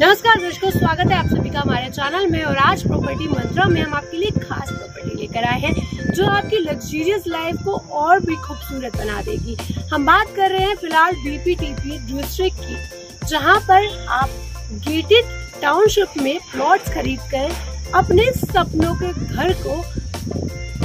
नमस्कार दर्शकों, स्वागत है आप सभी का हमारे चैनल में। और आज प्रॉपर्टी मंत्रा में हम आपके लिए खास प्रॉपर्टी लेकर आए हैं, जो आपकी लग्जरियस लाइफ को और भी खूबसूरत बना देगी। हम बात कर रहे हैं फ़िलहाल बीपीटीपी डिस्ट्रिक्ट की जहाँ पर आप गेटेड टाउनशिप में प्लॉट्स खरीद कर अपने सपनों के घर को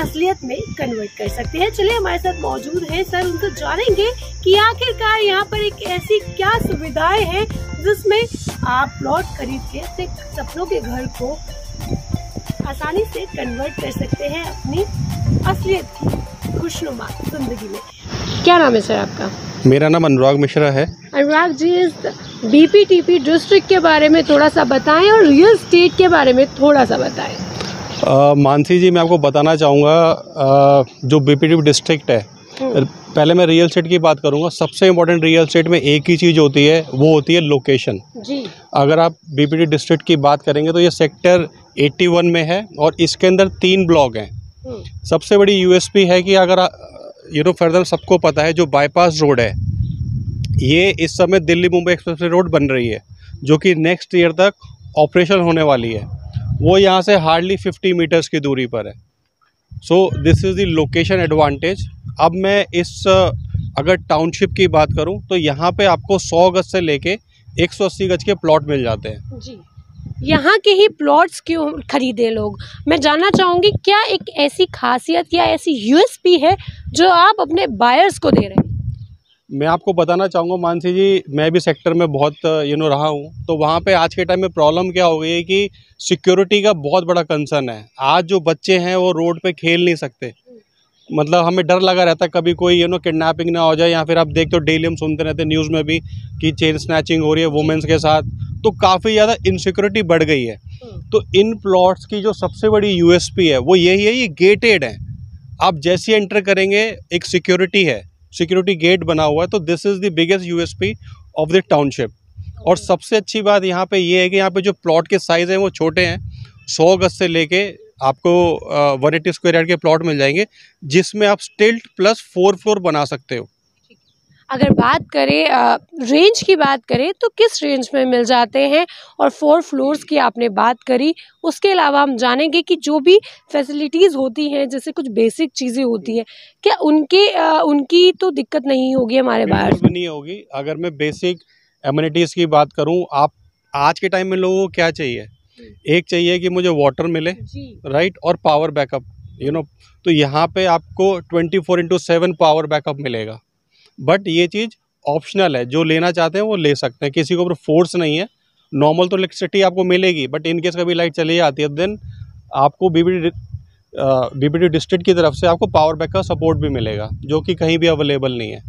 असलियत में कन्वर्ट कर सकते हैं। चलिए हमारे साथ मौजूद हैं। सर, उनसे जानेंगे कि आखिरकार यहाँ पर एक ऐसी क्या सुविधाएँ हैं जिसमें आप प्लॉट खरीद के अपने सपनों के घर को आसानी से कन्वर्ट कर सकते हैं अपनी असलियत की खुशनुमा ज़िंदगी में। क्या नाम है सर आपका? मेरा नाम अनुराग मिश्रा है। अनुराग जी इस बीपीटीपी डिस्ट्रिक्ट के बारे में थोड़ा सा बताएँ और रियल स्टेट के बारे में थोड़ा सा बताएँ मानसी जी मैं आपको बताना चाहूँगा जो बीपीडी डिस्ट्रिक्ट है। पहले मैं रियल स्टेट की बात करूँगा। सबसे इम्पोर्टेंट रियल स्टेट में एक ही चीज़ होती है वो होती है लोकेशन जी। अगर आप बीपीडी डिस्ट्रिक्ट की बात करेंगे तो ये सेक्टर 81 में है और इसके अंदर तीन ब्लॉक हैं। हम्म, सबसे बड़ी यूएसपी है कि अगर यू नो फर्दर सबको पता है जो बाईपास रोड है ये इस समय दिल्ली मुंबई एक्सप्रेस रोड बन रही है जो कि नेक्स्ट ईयर तक ऑपरेशन होने वाली है। वो यहाँ से हार्डली 50 मीटर्स की दूरी पर है। So this is the location advantage अब मैं इस अगर टाउनशिप की बात करूँ तो यहाँ पे आपको 100 गज से लेके 180 गज के प्लॉट मिल जाते हैं। जी। यहाँ के ही प्लॉट्स क्यों खरीदे लोग? मैं जानना चाहूँगी क्या एक ऐसी खासियत या ऐसी यूएसपी है जो आप अपने बायर्स को दे रहे हैं? मैं आपको बताना चाहूँगा मानसी जी मैं भी सेक्टर में बहुत यू नो रहा हूँ तो वहाँ पे आज के टाइम में प्रॉब्लम क्या हो गई है कि सिक्योरिटी का बहुत बड़ा कंसर्न है। आज जो बच्चे हैं वो रोड पे खेल नहीं सकते। मतलब हमें डर लगा रहता है कभी कोई यू नो किडनैपिंग ना हो जाए या फिर आप देखते हो डेली हम सुनते रहते हैं न्यूज़ में भी कि चेन स्नैचिंग हो रही है वुमेंस के साथ। तो काफ़ी ज़्यादा इनसिक्योरिटी बढ़ गई है। तो इन प्लॉट्स की जो सबसे बड़ी यूएसपी है वो यही है ये गेटेड है। आप जैसे एंटर करेंगे एक सिक्योरिटी है। सिक्योरिटी गेट बना हुआ है तो this is the biggest USP of the township और सबसे अच्छी बात यहाँ पे ये है कि यहाँ पे जो प्लॉट के साइज़ हैं वो छोटे हैं सौ गज से लेके आपको वन एट्टी स्क्वायर यार्ड के प्लॉट मिल जाएँगे जिसमें आप स्टिल्ट प्लस फोर फ्लोर बना सकते हो। अगर बात करें रेंज की बात करें तो किस रेंज में मिल जाते हैं? और फोर फ्लोर्स की आपने बात करी उसके अलावा हम जानेंगे कि जो भी फैसिलिटीज़ होती हैं जैसे कुछ बेसिक चीज़ें होती हैं क्या उनके अ, उनकी तो दिक्कत नहीं होगी हमारे बाहर? नहीं होगी। अगर मैं बेसिक एम्यूनिटीज़ की बात करूँ आप आज के टाइम में लोगों को क्या चाहिए? एक चाहिए कि मुझे वाटर मिले राइट और पावर बैकअप यू नो तो यहाँ पे आपको 24 four into seven power backup मिलेगा। बट ये चीज़ ऑप्शनल है। जो लेना चाहते हैं वो ले सकते हैं। किसी के ऊपर फोर्स नहीं है। नॉर्मल तो इलेक्ट्रिसिटी आपको मिलेगी बट इन केस कभी लाइट चली जाती है देन आपको बीबीडी बीबीडी डिस्ट्रिक्ट की तरफ़ से आपको पावर बैकअप सपोर्ट भी मिलेगा जो कि कहीं भी अवेलेबल नहीं है।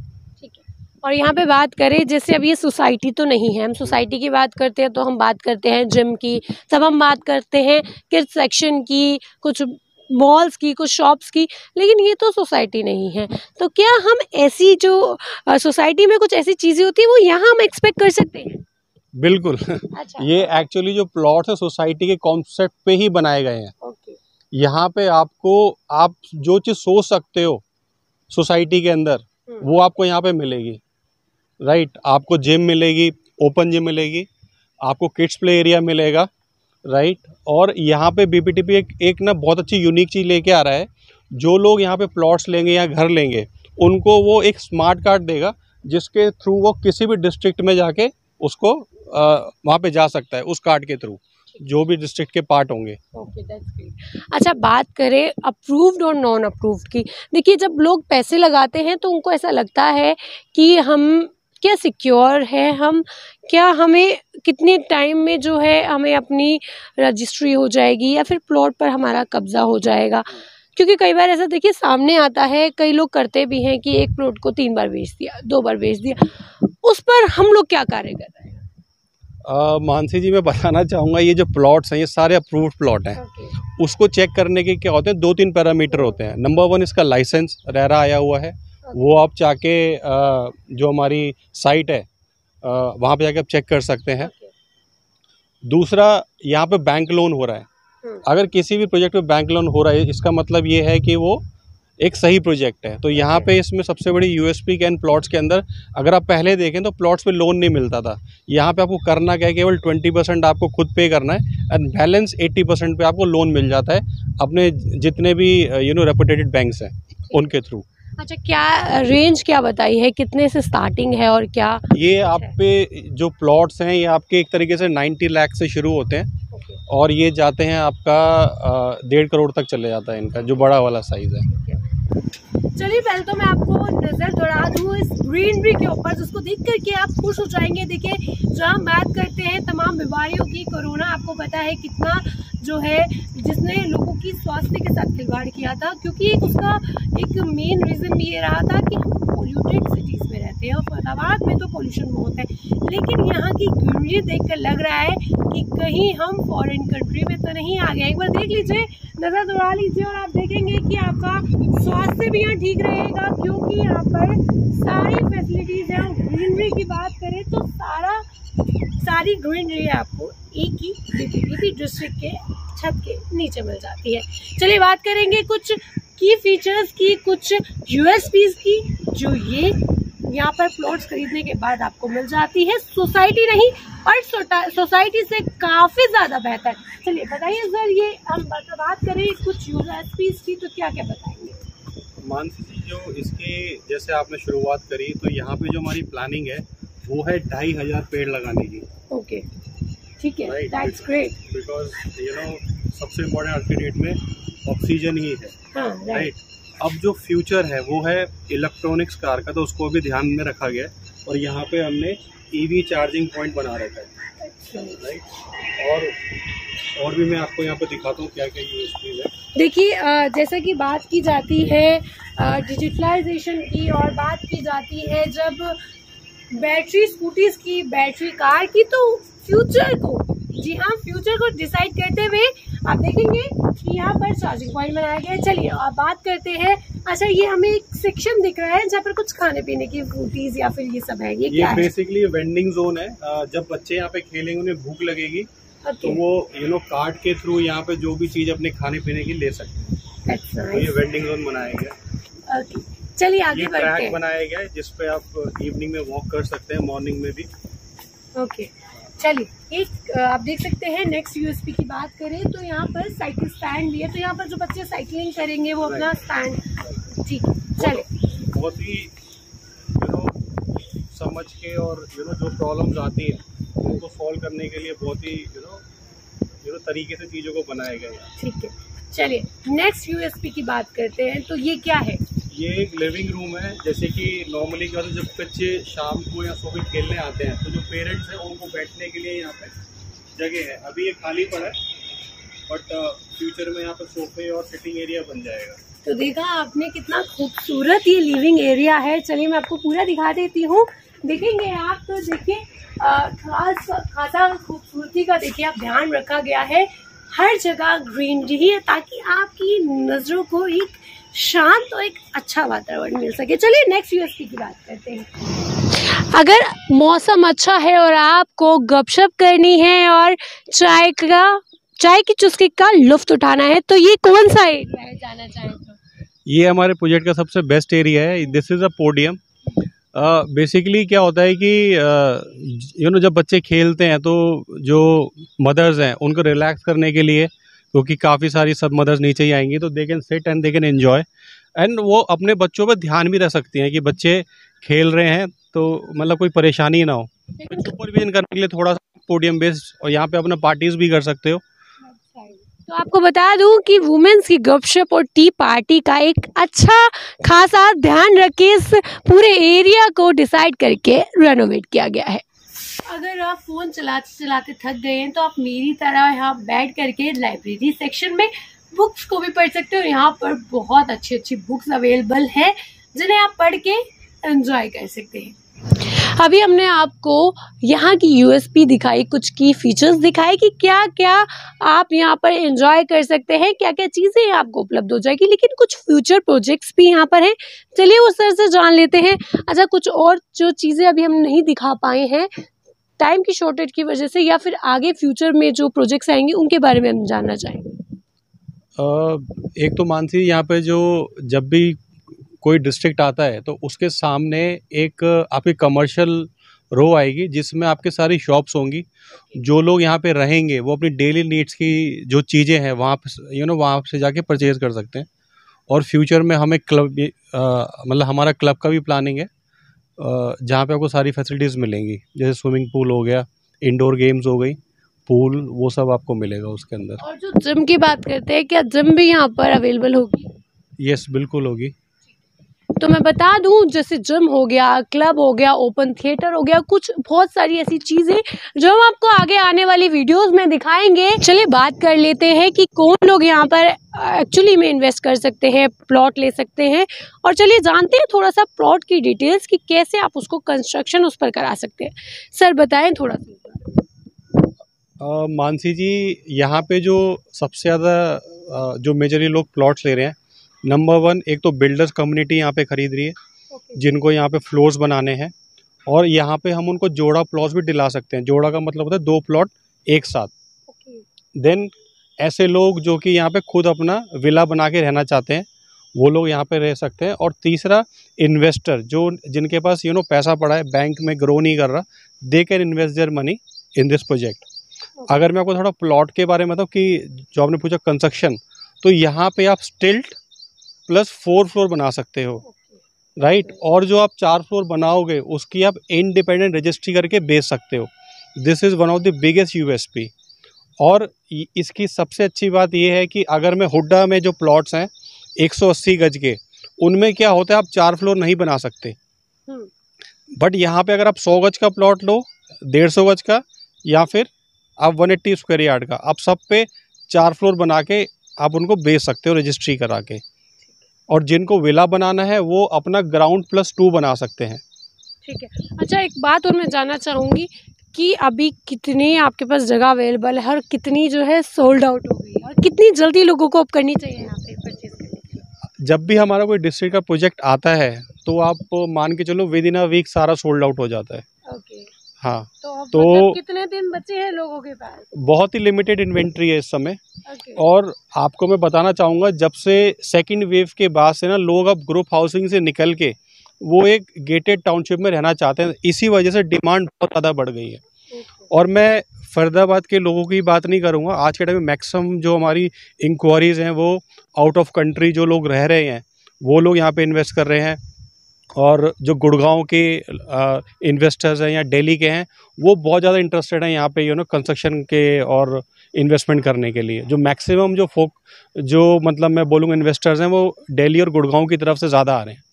और यहाँ पे बात करें जैसे अब ये सोसाइटी तो नहीं है हम सोसाइटी की बात करते हैं तो हम बात करते हैं जिम की तब हम बात करते हैं किड्स सेक्शन की कुछ मॉल्स की कुछ शॉप्स की लेकिन ये तो सोसाइटी नहीं है। तो क्या हम ऐसी जो सोसाइटी में कुछ ऐसी चीज़ें होती है वो यहाँ हम एक्सपेक्ट कर सकते हैं? बिल्कुल। अच्छा। ये एक्चुअली जो प्लॉट है सोसाइटी के कॉन्सेप्ट पे ही बनाए गए हैं। यहाँ पे आपको आप जो चीज़ सोच सकते हो सोसाइटी के अंदर हम्म। वो आपको यहाँ पे मिलेगी। राइट, आपको जिम मिलेगी, ओपन जिम मिलेगी, आपको किड्स प्ले एरिया मिलेगा, राइट, और यहाँ पे बीपीटीपी एक एक ना बहुत अच्छी यूनिक चीज़ लेके आ रहा है, जो लोग यहाँ पे प्लॉट्स लेंगे या घर लेंगे, उनको वो एक स्मार्ट कार्ड देगा, जिसके थ्रू वो किसी भी डिस्ट्रिक्ट में जाके उसको वहाँ पे जा सकता है, उस कार्ड के थ्रू जो भी डिस्ट्रिक्ट के पार्ट होंगे। अच्छा बात करें अप्रूव्ड और नॉन अप्रूव्ड की। देखिए, जब लोग पैसे लगाते हैं तो उनको ऐसा लगता है कि हम क्या सिक्योर है हम? क्या हमें कितने टाइम में जो है हमें अपनी रजिस्ट्री हो जाएगी या फिर प्लॉट पर हमारा कब्जा हो जाएगा? क्योंकि कई बार ऐसा देखिए सामने आता है कई लोग करते भी हैं कि एक प्लॉट को तीन बार बेच दिया दो बार बेच दिया। उस पर हम लोग क्या कार्य कर रहे हैं? मानसी जी मैं बताना चाहूँगा ये जो प्लॉट्स हैं ये सारे अप्रूव्ड प्लॉट हैं। ओके उसको चेक करने के क्या होते हैं? दो तीन पैरामीटर होते हैं। नंबर वन इसका लाइसेंस रेरा आया हुआ है। वो आप जाके जो हमारी साइट है वहाँ पे जाके आप चेक कर सकते हैं। दूसरा यहाँ पे बैंक लोन हो रहा है। हम्म। अगर किसी भी प्रोजेक्ट पे बैंक लोन हो रहा है इसका मतलब ये है कि वो एक सही प्रोजेक्ट है। तो यहाँ पे इसमें सबसे बड़ी यूएसपी कैन प्लॉट्स के अंदर अगर आप पहले देखें तो प्लॉट्स पे लोन नहीं मिलता था। यहाँ पे आपको करना क्या है केवल ट्वेंटी परसेंट आपको खुद पे करना है एंड बैलेंस एट्टी परसेंट पर आपको लोन मिल जाता है अपने जितने भी यू नो रेपुटेटेड बैंक्स हैं उनके थ्रू अच्छा क्या रेंज क्या बताई है? कितने से स्टार्टिंग है और क्या ये आप पे जो प्लॉट्स हैं ये आपके एक तरीके से नाइन्टी लाख से शुरू होते हैं और ये जाते हैं आपका डेढ़ करोड़ तक चले जाता है इनका जो बड़ा वाला साइज़ है। चलिए पहले तो मैं नज़र दौड़ा दू इस ग्रीनरी के ऊपर जिसको देख करके आप खुश हो जाएँगे, देखिए जो हम बात करते हैं तमाम बीमारियों की कोरोना आपको पता है कितना जो है जिसने लोगों की स्वास्थ्य के साथ खिलवाड़ किया था, क्योंकि एक उसका एक मेन रीजन ये रहा था कि हम पोल्यूटेड सिटीज़ रहते हैं और फैदाबाद में तो पोल्यूशन बहुत है। लेकिन यहाँ की ग्रीनरी देखकर लग रहा है कि कहीं हम फॉरेन कंट्री में तो नहीं आ गए। एक बार देख लीजिए, नज़र दौड़ा लीजिए और आप देखेंगे कि आपका स्वास्थ्य भी यहाँ ठीक रहेगा क्योंकि यहाँ पर सारी फैसिलिटीज़ हैं। ग्रीनरी की बात करें तो सारा, सारी ग्रीनरी आपको एक ही बीपीपी डिस्ट्रिक्ट के छत के नीचे मिल जाती है। चलिए बात करेंगे कुछ की फीचर्स की, कुछ यूएसपीज की, जो ये यहाँ पर प्लॉट्स खरीदने के बाद आपको मिल जाती है सोसाइटी नहीं पर सोसाइटी से काफ़ी ज़्यादा बेहतर। चलिए बताइए सर ये हम बात करें कुछ यूएसपीज की तो क्या क्या बताएँगे? मानसी जी जो इसके जैसे आपने शुरुआत करी तो यहाँ पे जो हमारी प्लानिंग है वो है ढाई हज़ार पेड़ लगाने की। ओके ठीक है that's great because you know सबसे इम्पोर्टेंट आज के डेट में ऑक्सीजन ही है। राइट हाँ. अब जो फ्यूचर है वो है इलेक्ट्रॉनिक्स कार का तो उसको भी ध्यान में रखा गया और यहाँ पे हमने ईवी चार्जिंग पॉइंट बना रखा है। राइट अच्छा। और और भी मैं आपको यहाँ पे दिखाता हूँ क्या क्या यूएसपी है। देखिए जैसा कि बात की जाती है डिजिटलाइजेशन की और बात की जाती है जब बैटरी स्कूटीज की बैटरी कार की तो फ्यूचर को जी हाँ फ्यूचर को डिसाइड करते हुए आप देखेंगे कि यहाँ पर चार्जिंग पॉइंट बनाया गया है। चलिए आप बात करते हैं। अच्छा ये हमें एक सेक्शन दिख रहा है जहाँ पर कुछ खाने पीने की फ्रूटीज या फिर ये सब है। ये, ये क्या बेसिकली वेंडिंग जोन है। जब बच्चे यहाँ पे खेलेंगे उन्हें भूख लगेगी तो वो यू नो कार्ड के थ्रू यहाँ पे जो भी चीज़ अपने खाने पीने की ले सकते हैं। तो ये वेंडिंग जोन बनाया गया। चलिए आगे बढ़ते हैं। बनाया गया है जिसपे आप इवनिंग में वॉक कर सकते हैं मॉर्निंग में भी। ओके चलिए एक आप देख सकते हैं नेक्स्ट यूएसपी की बात करें तो यहाँ पर साइकिल स्टैंड भी है। तो यहाँ पर जो बच्चे साइकिलिंग करेंगे वो अपना स्टैंड ठीक चलिए। बहुत ही यू नो समझ के और यू नो जो प्रॉब्लम्स आती है उनको सॉल्व करने के लिए बहुत ही यू नो यू नो तरीके से चीज़ों को बनाया गया है। ठीक है। चलिए नेक्स्ट यूएसपी की बात करते हैं तो ये क्या है? ये एक लिविंग रूम है, जैसे कि नॉर्मली क्या होता है, जब बच्चे शाम को या सुबह खेलने आते हैं तो जो पेरेंट्स हैं, उनको बैठने के लिए यहाँ पे जगह है। अभी ये खाली पड़ा है बट फ्यूचर में यहाँ पर सोफे और सिटिंग एरिया बन जाएगा। तो देखा आपने कितना खूबसूरत ये लिविंग एरिया है। चलिए, मैं आपको पूरा दिखा देती हूँ। देखेंगे आप तो देखिए खास, खासा खूबसूरती का देखिए आप ध्यान रखा गया है। हर जगह ग्रीनरी है, ताकि आपकी नज़रों को एक शांत और एक अच्छा वातावरण मिल सके। चलिए नेक्स्ट यूएसपी की बात करते हैं। अगर मौसम अच्छा है और आपको गपशप करनी है और चाय का चाय की चुस्की का लुफ्त उठाना है तो ये कौन सा एरिया है जाना चाहें तो? ये हमारे प्रोजेक्ट का सबसे बेस्ट एरिया है। This is a podium basically क्या होता है कि यू नो जब बच्चे खेलते हैं तो जो मदर्स हैं उनको रिलैक्स करने के लिए क्योंकि तो काफ़ी सारी सब मदर्स नीचे ही आएँगी तो they can sit and they can enjoy and वो अपने बच्चों पर ध्यान भी रख सकती हैं कि बच्चे खेल रहे हैं तो मतलब कोई परेशानी ना हो। सुपरविजन करने के लिए थोड़ा सा पोडियम बेस्ड और यहाँ पे अपना पार्टीज़ भी कर सकते हो। तो आपको बता दूँ कि वुमेन्स की गपशप और टी पार्टी का एक अच्छा खासा ध्यान रख के इस पूरे एरिया को डिसाइड करके रेनोवेट किया गया है। अगर आप फ़ोन चलाते चलाते थक गए हैं तो आप मेरी तरह यहाँ बैठ करके लाइब्रेरी सेक्शन में बुक्स को भी पढ़ सकते हो। यहाँ पर बहुत अच्छी अच्छी बुक्स अवेलेबल है, जिन्हें आप पढ़ के एंजॉय कर सकते हैं। अभी हमने आपको यहाँ की यूएसपी दिखाई, कुछ की फीचर्स दिखाए कि क्या क्या आप यहाँ पर एंजॉय कर सकते हैं क्या क्या चीज़ें आपको उपलब्ध हो जाएगी, लेकिन कुछ फ्यूचर प्रोजेक्ट्स भी यहाँ पर हैं। चलिए वो सर से जान लेते हैं। अच्छा कुछ और जो चीज़ें अभी हम नहीं दिखा पाए हैं टाइम की शॉर्टेज की वजह से या फिर आगे फ्यूचर में जो प्रोजेक्ट्स आएँगे, उनके बारे में हम जानना चाहेंगे? एक तो मानसी, यहाँ पे जो जब भी कोई डिस्ट्रिक्ट आता है तो उसके सामने एक आपकी कमर्शियल रो आएगी, जिसमें आपके सारी शॉप्स होंगी। जो लोग यहाँ पे रहेंगे, वो अपनी डेली नीड्स की जो चीज़ें हैं, वहाँ पे यू नो वहाँ से जाके परचेज कर सकते हैं। और फ्यूचर में हमें क्लब मतलब हमारा क्लब का भी प्लानिंग है। जहाँ पे आपको सारी फैसिलिटीज़ मिलेंगी। जैसे स्विमिंग पूल हो गया इंडोर गेम्स हो गई पूल वो सब आपको मिलेगा उसके अंदर। और जो जिम की बात करते हैं क्या जिम भी यहाँ पर अवेलेबल होगी? यस बिल्कुल होगी। तो मैं बता दूँ जैसे जिम हो गया क्लब हो गया ओपन थिएटर हो गया कुछ बहुत सारी ऐसी चीज़ें जो हम आपको आगे आने वाली वीडियोस में दिखाएँगे। चलिए बात कर लेते हैं कि कौन लोग यहाँ पर एक्चुअली में इन्वेस्ट कर सकते हैं प्लॉट ले सकते हैं। और चलिए जानते हैं थोड़ा सा प्लॉट की डिटेल्स कि कैसे आप उसको कंस्ट्रक्शन उस पर करा सकते हैं। सर बताएँ थोड़ा सा। मानसी जी यहाँ पे जो सबसे ज़्यादा जो मेजरली लोग प्लॉट्स ले रहे हैं नंबर वन एक तो बिल्डर्स कम्युनिटी यहाँ पे ख़रीद रही है okay. जिनको यहाँ पे फ्लोर्स बनाने हैं और यहाँ पे हम उनको जोड़ा प्लॉट्स भी दिला सकते हैं। जोड़ा का मतलब होता है दो प्लॉट एक साथ। Then okay. ऐसे लोग जो कि यहाँ पे खुद अपना विला बना के रहना चाहते हैं वो लोग यहाँ पे रह सकते हैं। और तीसरा इन्वेस्टर जो जिनके पास यू नो पैसा पड़ा है बैंक में ग्रो नहीं कर रहा they can invest their money in this project अगर मैं आपको थोड़ा प्लॉट के बारे में बताऊँ कि जो आपने पूछा कंस्ट्रक्शन तो यहाँ पे आप स्टिल्ट प्लस फोर फ्लोर बना सकते हो राइट right? और जो आप चार फ्लोर बनाओगे उसकी आप इंडिपेंडेंट रजिस्ट्री करके बेच सकते हो। This is one of the biggest USP और इसकी सबसे अच्छी बात यह है कि अगर मैं हुड्डा में जो प्लॉट्स हैं 180 गज के उनमें क्या होता है आप चार फ्लोर नहीं बना सकते। But hmm. यहाँ पे अगर आप 100 गज का प्लॉट लो डेढ़ सौ गज का या फिर आप 180 एट्टी स्क्वायर यार्ड का आप सब पे चार फ्लोर बना के आप उनको बेच सकते हो रजिस्ट्री करा के। और जिनको विला बनाना है वो अपना ग्राउंड प्लस टू बना सकते हैं। ठीक है। अच्छा एक बात और मैं जानना चाहूँगी कि अभी कितनी आपके पास जगह अवेलेबल है और कितनी जो है सोल्ड आउट हो गई और कितनी जल्दी लोगों को अब करनी चाहिए यहाँ पे परचेज करने जब भी हमारा कोई डिस्ट्रिक्ट का प्रोजेक्ट आता है तो आप मान के चलो विद इन अ वीक सारा सोल्ड आउट हो जाता है। ओके हाँ तो, तो मतलब कितने दिन बचे हैं लोगों के पास? बहुत ही लिमिटेड इन्वेंट्री है इस समय। और आपको मैं बताना चाहूँगा जब से सेकंड वेव के बाद से ना लोग अब ग्रुप हाउसिंग से निकल के वो एक गेटेड टाउनशिप में रहना चाहते हैं। इसी वजह से डिमांड बहुत ज़्यादा बढ़ गई है। और मैं फरीदाबाद के लोगों की बात नहीं करूँगा। आज के टाइम में मैक्सिमम जो हमारी इंक्वायरीज़ हैं वो आउट ऑफ़ कंट्री जो लोग रह रहे हैं वो लोग यहाँ पे इन्वेस्ट कर रहे हैं। और जो गुड़गांव के इन्वेस्टर्स हैं या दिल्ली के हैं वो बहुत ज़्यादा इंटरेस्टेड हैं यहाँ पे यू नो कंस्ट्रक्शन के और इन्वेस्टमेंट करने के लिए। जो मैक्सिमम जो फोक जो मतलब मैं बोलूँगा इन्वेस्टर्स हैं वो दिल्ली और गुड़गांव की तरफ़ से ज़्यादा आ रहे हैं।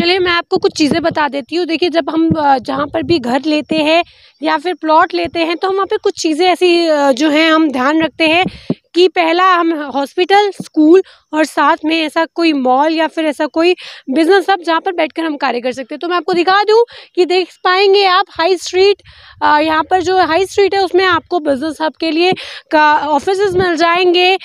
चलिए मैं आपको कुछ चीज़ें बता देती हूँ। देखिए, जब हम जहाँ पर भी घर लेते हैं या फिर प्लॉट लेते हैं तो हम वहाँ पे कुछ चीज़ें ऐसी जो हैं हम ध्यान रखते हैं कि पहला हम हॉस्पिटल, स्कूल और साथ में ऐसा कोई मॉल या फिर ऐसा कोई बिज़नेस हब जहाँ पर बैठकर हम कार्य कर सकते हैं। तो मैं आपको दिखा दूँ कि देख पाएँगे आप हाई स्ट्रीट यहाँ पर जो हाई स्ट्रीट है, उसमें आपको बिज़नेस हब के लिए का ऑफ़िस मिल जाएँगे।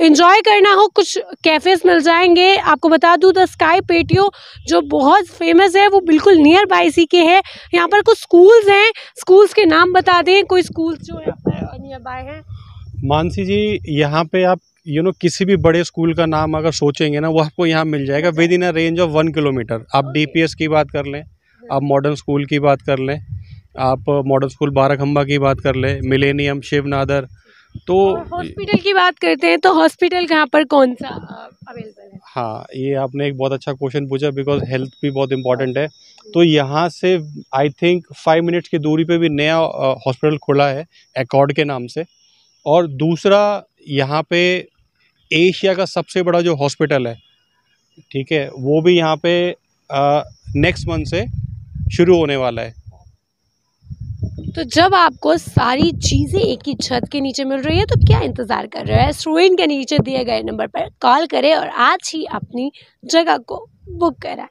इन्जॉय करना हो कुछ कैफ़ेज़ मिल जाएँगे। आपको बता दूँ द स्काई पेटियो जो बहुत फ़ेमस है वो बिल्कुल नियर बाई सी के है। यहाँ पर कुछ स्कूल्स हैं। स्कूल्स के नाम बता दें कोई स्कूल जो है नियर बाय हैं। मानसी जी यहाँ पे आप यू you नो know, किसी भी बड़े स्कूल का नाम अगर सोचेंगे ना वो आपको यहाँ मिल जाएगा within a range of one kilometre आप डी डीपीएस की बात कर लें आप मॉडर्न स्कूल की बात कर लें आप मॉडर्न स्कूल बाराखम्बा की बात कर लें मिलेनियम शिव नादर तो हॉस्पिटल की बात करते हैं तो हॉस्पिटल कहाँ पर कौन सा अवेलेबल है? हाँ ये आपने एक बहुत अच्छा क्वेश्चन पूछा बिकॉज़ हेल्थ भी बहुत इंपॉर्टेंट है। तो यहाँ से आई थिंक फाइव मिनट्स की दूरी पे भी नया हॉस्पिटल खुला है एकॉर्ड के नाम से। और दूसरा यहाँ पे एशिया का सबसे बड़ा जो हॉस्पिटल है ठीक है वो भी यहाँ पे नेक्स्ट मंथ से शुरू होने वाला है। तो जब आपको सारी चीज़ें एक ही छत के नीचे मिल रही है तो क्या इंतज़ार कर रहे हैं? स्टूडेंट के नीचे दिए गए नंबर पर कॉल करें और आज ही अपनी जगह को बुक कराएँ।